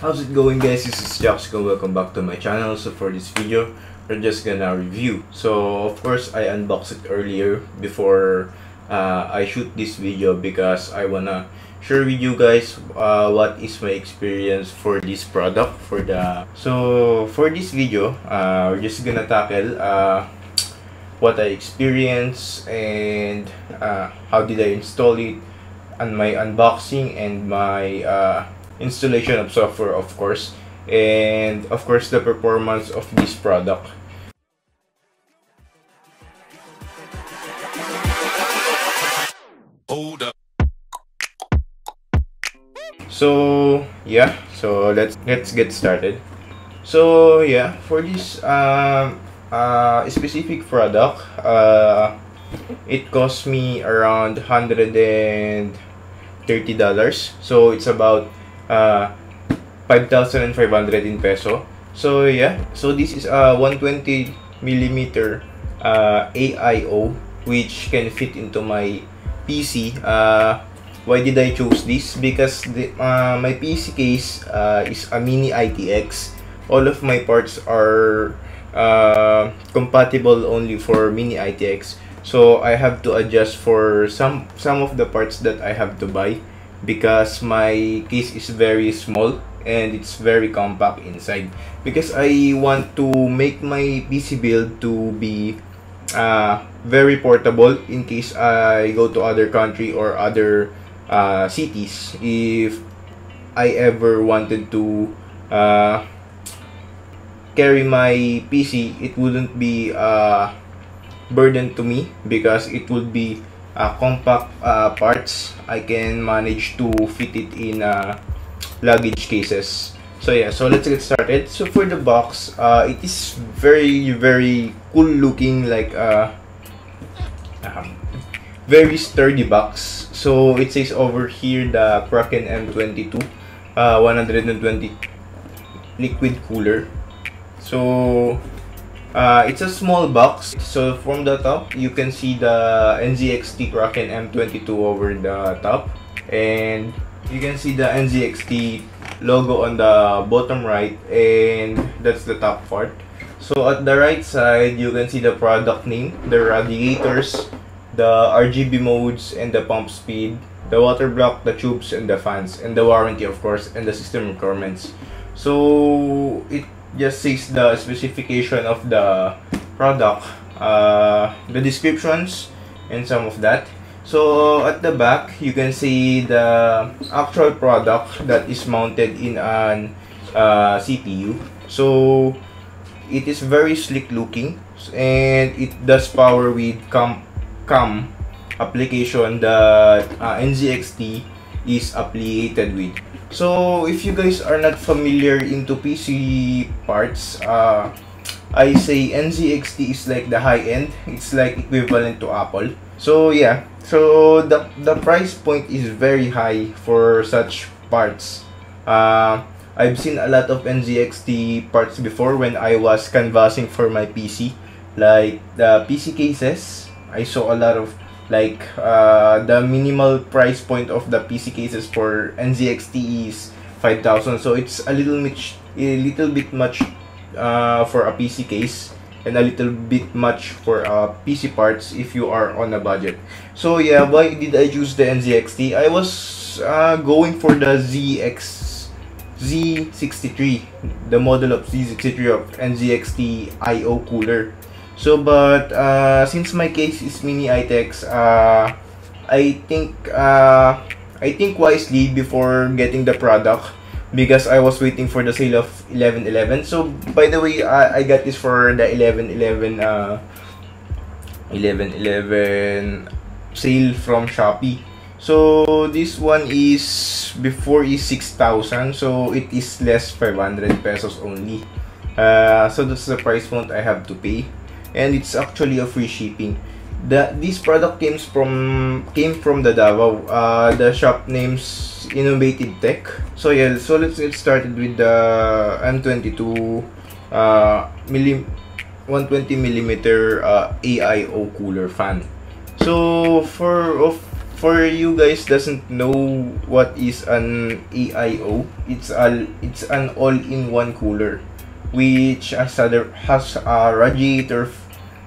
How's it going guys? This is Jaxi Cool. Welcome back to my channel. So for this video, we're just gonna review. So of course, I unboxed it earlier before uh, I shoot this video because I wanna share with you guys uh, what is my experience for this product for the so for this video uh, we're just gonna tackle uh, what I experienced and uh, how did I install it and my unboxing and my uh, installation of software of course and of course the performance of this product. Hold up. so yeah so let's let's get started. So yeah for this um uh specific product uh it cost me around 130 dollars. So it's about uh 5,500 in peso. So yeah. So this is a 120 millimeter uh, AIO which can fit into my PC uh, why did I choose this? Because the, uh, my PC case uh, is a mini ITX all of my parts are uh, compatible only for mini ITX so I have to adjust for some some of the parts that I have to buy because my case is very small and it's very compact inside. Because I want to make my PC build to be uh, very portable in case I go to other country or other uh, cities. If I ever wanted to uh, carry my PC it wouldn't be a burden to me because it would be uh, compact uh, parts I can manage to fit it in uh, luggage cases. So yeah so let's get started. So for the box uh, it is very very cool looking like uh, uh, very sturdy box. So it says over here the Kraken M22 uh, 120 liquid cooler. So uh, it's a small box. So from the top you can see the NZXT Kraken M22 over the top. And you can see the NZXT logo on the bottom right. And that's the top part. So at the right side you can see the product name the radiators the RGB modes and the pump speed the water block the tubes and the fans and the warranty of course and the system requirements. So it just says the specification of the product uh, the descriptions and some of that. So at the back you can see the actual product that is mounted in an uh, CPU so it is very slick looking and it does power with cam cam application that uh, NZXT is affiliated with so if you guys are not familiar into PC parts uh, I say NZXT is like the high end. It's like equivalent to Apple. So yeah. So the the price point is very high for such parts. Uh, I've seen a lot of NZXT parts before when I was canvassing for my PC like the PC cases I saw a lot of like uh, the minimal price point of the PC cases for NZXT is 5000 so it's a little much a little bit much uh, for a PC case and a little bit much for uh, PC parts if you are on a budget. So yeah why did I choose the NZXT I was uh, going for the ZX Z63 the model of Z63 of NZXT IO cooler so but uh, since my case is mini ITX uh, I think uh, I think wisely before getting the product because I was waiting for the sale of 1111 so by the way I, I got this for the 1111 uh, 1111 sale from Shopee. So this one is before is 6,000 so it is less 500 pesos only. Uh, so that's the price point I have to pay and it's actually a free shipping. The this product came from came from the Davao. Uh, the shop names Innovative Tech. So yeah so let's get started with the M22 uh, milli 120 millimeter uh, AIO cooler fan. So for of for you guys doesn't know what is an AIO, it's a it's an all-in-one cooler which has a, has a radiator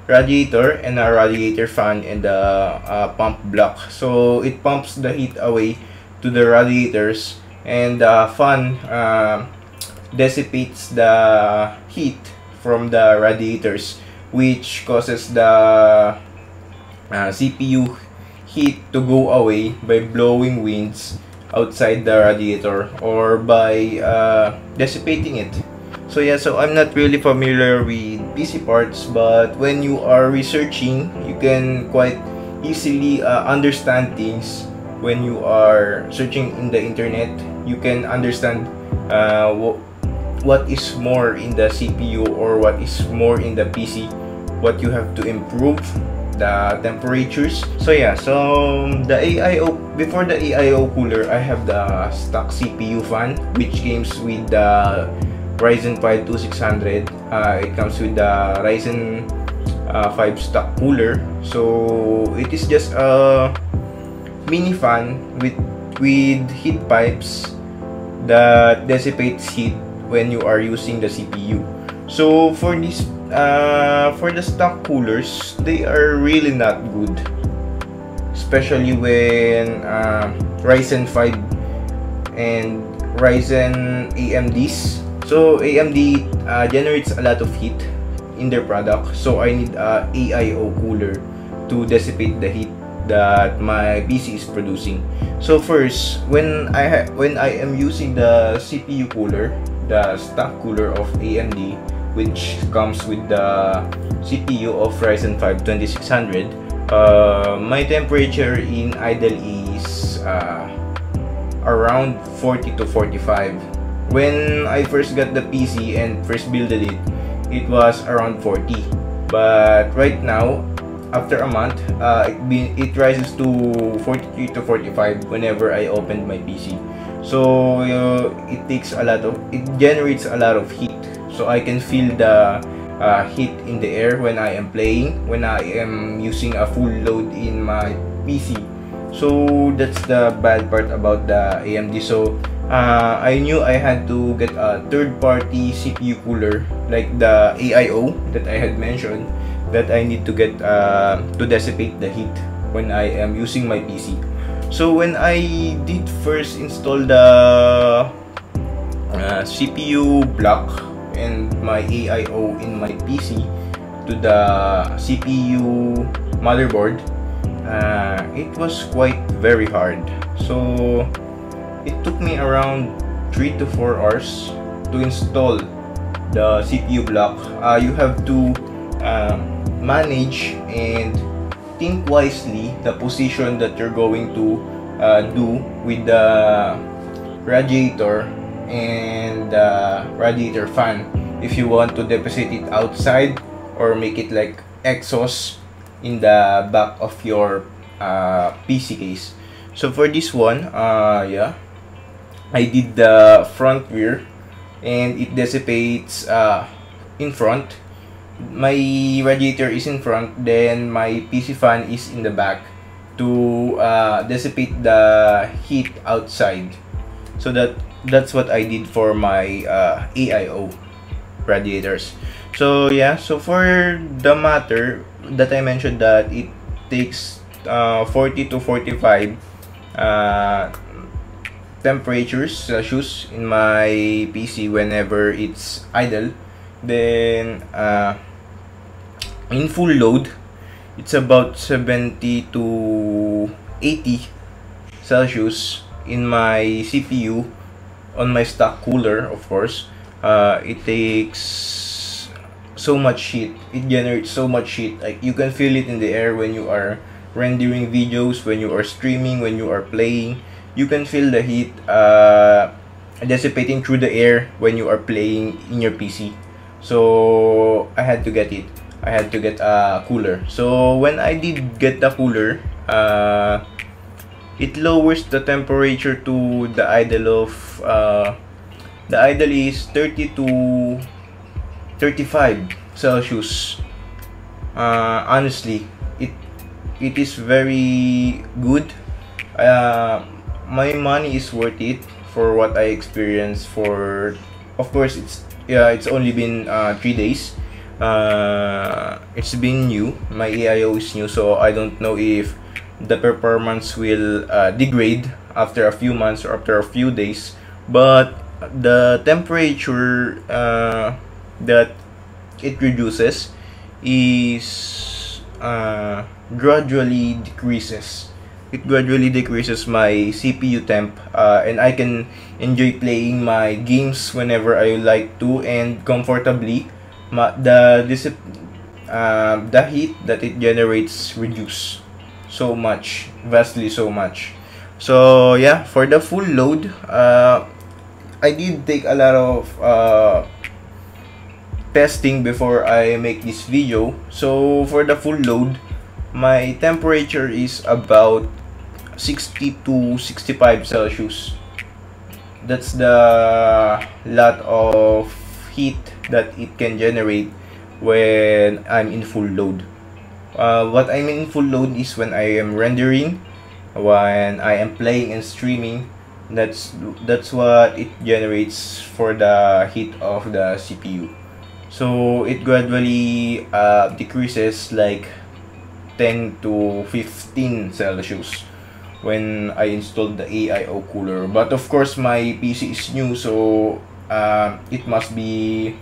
radiator and a radiator fan and a, a pump block. So it pumps the heat away to the radiators and the fan uh, dissipates the heat from the radiators which causes the uh, CPU heat to go away by blowing winds outside the radiator or by uh, dissipating it. So yeah, so I'm not really familiar with PC parts, but when you are researching, you can quite easily uh, understand things when you are searching in the internet. You can understand uh, what is more in the CPU or what is more in the PC, what you have to improve, the temperatures. So yeah, so the AIO, before the AIO cooler, I have the stock CPU fan, which comes with the Ryzen 5 2600 uh, it comes with the Ryzen uh, 5 stock cooler. So it is just a mini fan with with heat pipes that dissipates heat when you are using the CPU so for this uh, for the stock coolers they are really not good. Especially when uh, Ryzen 5 and Ryzen AMDs So AMD uh, generates a lot of heat in their product. So I need a AIO cooler to dissipate the heat that my PC is producing. So first, when I when I am using the CPU cooler, the stock cooler of AMD, which comes with the CPU of Ryzen 5 2600, uh, my temperature in idle is uh, around 40 to 45 when I first got the PC and first builded it, it was around 40. But right now, after a month, uh, it, be, it rises to 43 to 45 whenever I opened my PC. So uh, it takes a lot of, it generates a lot of heat. So I can feel the uh, heat in the air when I am playing, when I am using a full load in my PC. So that's the bad part about the AMD. So uh, I knew I had to get a third-party CPU cooler like the AIO that I had mentioned that I need to get uh, to dissipate the heat when I am using my PC. So when I did first install the uh, CPU block and my AIO in my PC to the CPU motherboard, uh, it was quite very hard. So it took me around 3 to 4 hours to install the CPU block. Uh, you have to uh, manage and think wisely the position that you're going to uh, do with the radiator and the radiator fan if you want to deposit it outside or make it like exhaust in the back of your uh, PC case. So for this one, uh, yeah, I did the front rear and it dissipates uh, in front. My radiator is in front then my PC fan is in the back to uh, dissipate the heat outside. So that that's what I did for my uh, AIO radiators. So yeah so for the matter that I mentioned that it takes uh, 40 to 45 uh, temperatures Celsius in my PC whenever it's idle then uh, in full load it's about 70 to 80 Celsius in my CPU on my stock cooler of course. Uh, it takes so much heat. It generates so much heat. Like you can feel it in the air when you are rendering videos when you are streaming when you are playing you can feel the heat uh, dissipating through the air when you are playing in your PC. So I had to get it. I had to get a cooler. So when I did get the cooler, uh, it lowers the temperature to the idle of uh, the idle is 30 to 35 Celsius. Uh, honestly, it it is very good uh, my money is worth it for what I experienced for of course it's yeah it's only been uh, three days. Uh, it's been new. My AIO is new so I don't know if the performance will uh, degrade after a few months or after a few days. But the temperature uh, that it reduces is uh, gradually decreases it gradually decreases my CPU temp uh, and I can enjoy playing my games whenever I like to and comfortably. Ma- the uh, the heat that it generates reduce so much vastly so much. So yeah for the full load uh, I did take a lot of uh, testing before I make this video. So for the full load my temperature is about 60 to 65 Celsius. That's the lot of heat that it can generate when I'm in full load. Uh, what I mean full load is when I am rendering, when I am playing and streaming. That's that's what it generates for the heat of the CPU. So it gradually uh, decreases like 10 to 15 Celsius when I installed the AIO cooler. But of course, my PC is new, so uh, it must be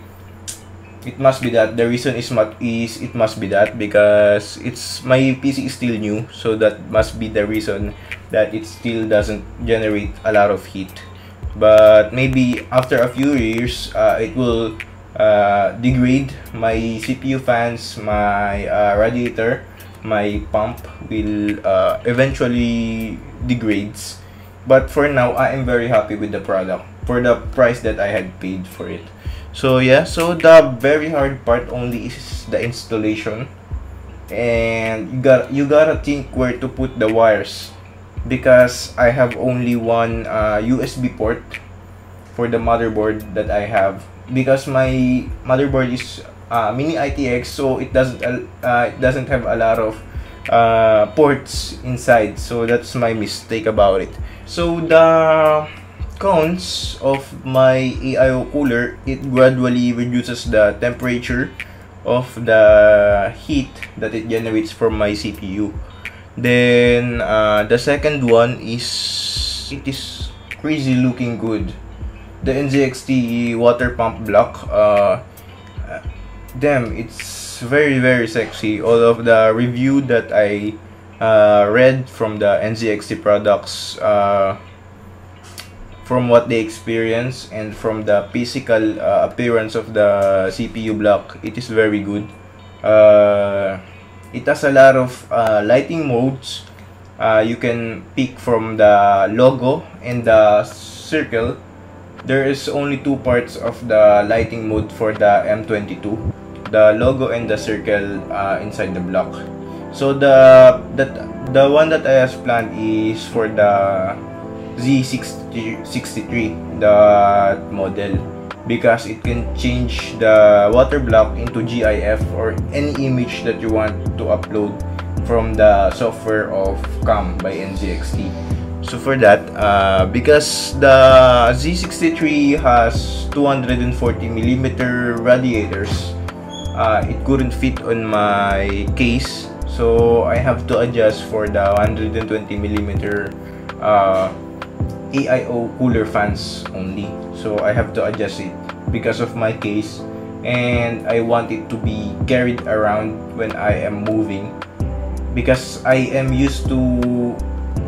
it must be that the reason is not is it must be that because it's my PC is still new, so that must be the reason that it still doesn't generate a lot of heat. But maybe after a few years, uh, it will uh, degrade my CPU fans, my uh, radiator, my pump will uh, eventually degrades. But for now I am very happy with the product for the price that I had paid for it. So yeah so the very hard part only is the installation. And you got you gotta think where to put the wires. Because I have only one uh, USB port for the motherboard that I have. Because my motherboard is uh, mini ITX so it doesn't uh, it doesn't have a lot of uh, ports inside. So that's my mistake about it. So the cons of my AIO cooler it gradually reduces the temperature of the heat that it generates from my CPU then uh, the second one is it is crazy looking good. The NZXT water pump block uh, damn it's very very sexy. All of the review that i uh, read from the nzxt products uh, from what they experience and from the physical uh, appearance of the cpu block it is very good. Uh, it has a lot of uh, lighting modes. Uh, you can pick from the logo and the circle. There is only two parts of the lighting mode for the M22 the logo and the circle uh, inside the block. So the that the one that I have planned is for the Z63 the model because it can change the water block into GIF or any image that you want to upload from the software of CAM by NZXT. So for that, uh, because the Z63 has 240 millimeter radiators, uh, it couldn't fit on my case. So I have to adjust for the 120 millimeter uh, AIO cooler fans only. So I have to adjust it because of my case. And I want it to be carried around when I am moving. Because I am used to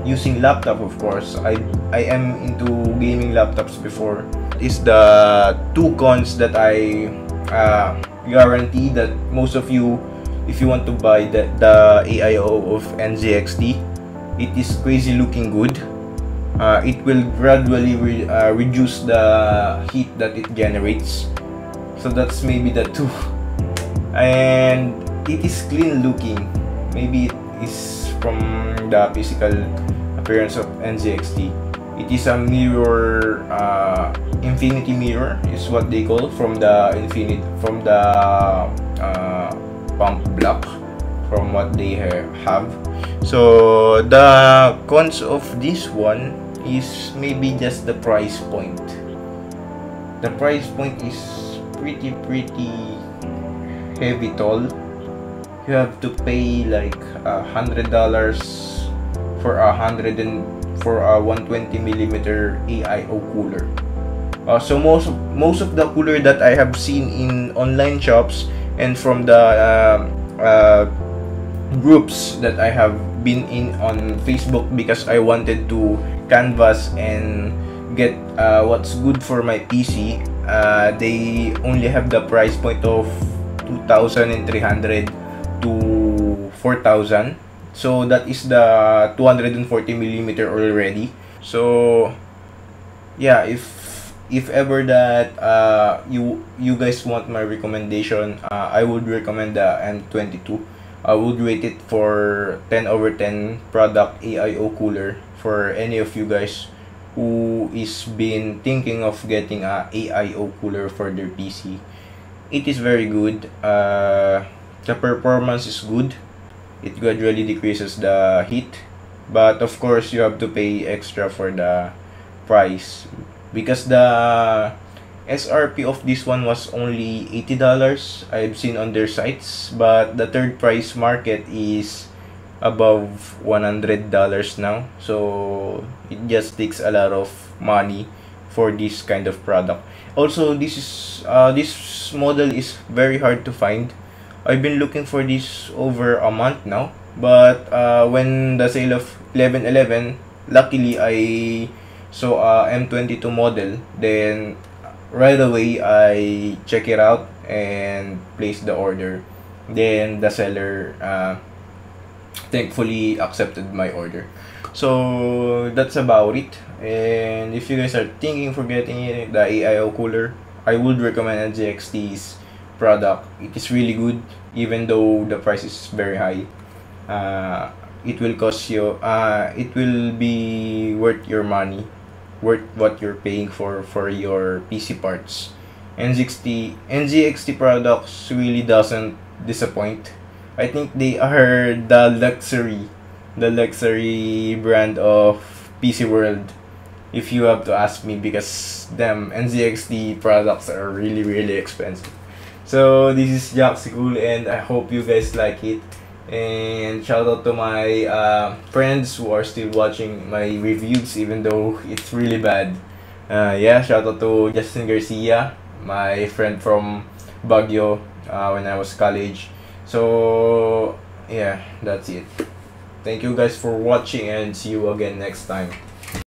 using laptop of course. I I am into gaming laptops before. Is the two cons that I uh, guarantee that most of you if you want to buy the, the AIO of NZXT it is crazy looking good. Uh, it will gradually re uh, reduce the heat that it generates. So that's maybe the two. And it is clean looking. Maybe it is from the physical appearance of NZXT it is a mirror uh, infinity mirror is what they call from the infinite from the uh, pump block from what they have So the cons of this one is maybe just the price point. The price point is pretty pretty heavy toll. You have to pay like a hundred dollars for a hundred and for a 120 millimeter AIO cooler. Uh, so most of, most of the cooler that I have seen in online shops and from the uh, uh, groups that I have been in on Facebook because I wanted to canvas and get uh, what's good for my PC. Uh, they only have the price point of 2,300 to 4,000. So that is the 240 millimeter already. So yeah, if if ever that uh, you you guys want my recommendation, uh, I would recommend the M22. I would rate it for 10 over 10 product AIO cooler for any of you guys who is been thinking of getting a AIO cooler for their PC. It is very good. Uh, the performance is good. It gradually decreases the heat, but of course you have to pay extra for the price. Because the SRP of this one was only $80 I've seen on their sites. But the third price market is above $100 now. So it just takes a lot of money for this kind of product. Also this is uh, this model is very hard to find I've been looking for this over a month now. But uh, when the sale of 1111 luckily I saw uh, M22 model. Then right away I check it out and place the order. Then the seller uh, thankfully accepted my order. So that's about it. And if you guys are thinking for getting the AIO cooler I would recommend NZXT's product it is really good even though the price is very high uh, it will cost you uh, it will be worth your money worth what you're paying for for your PC parts. NZXT NZXT products really doesn't disappoint. I think they are the luxury, the luxury brand of PC world. If you have to ask me, because them NZXT products are really really expensive. So this is Jaxi Cool, and I hope you guys like it. And shout out to my uh, friends who are still watching my reviews even though it's really bad. Uh, yeah shout out to Justin Garcia my friend from Baguio uh, when I was college. So yeah that's it. Thank you guys for watching and see you again next time